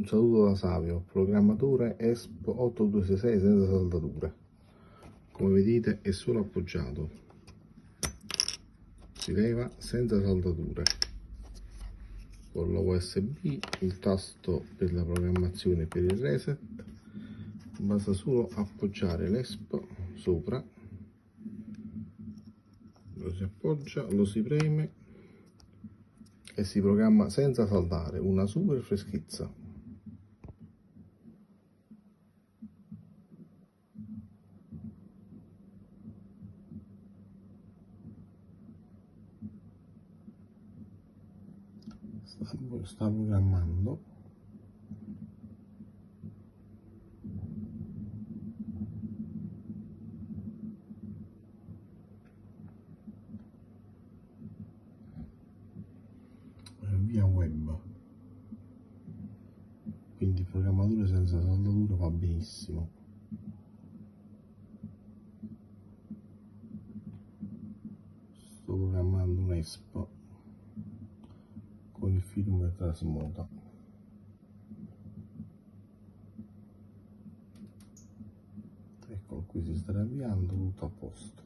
Un saluto da Savio, programmatore ESP 8266 senza saldature. Come vedete è solo appoggiato. Si leva senza saldature. Con la USB, il tasto per la programmazione per il reset. Basta solo appoggiare l'ESP sopra. Lo si appoggia, lo si preme e si programma senza saldare. Una super freschezza. Sta programmando via web. Quindi programmatore senza saldatura va benissimo. Sto programmando un ESPO film trasmuta ecco qui si sta avviando tutto a posto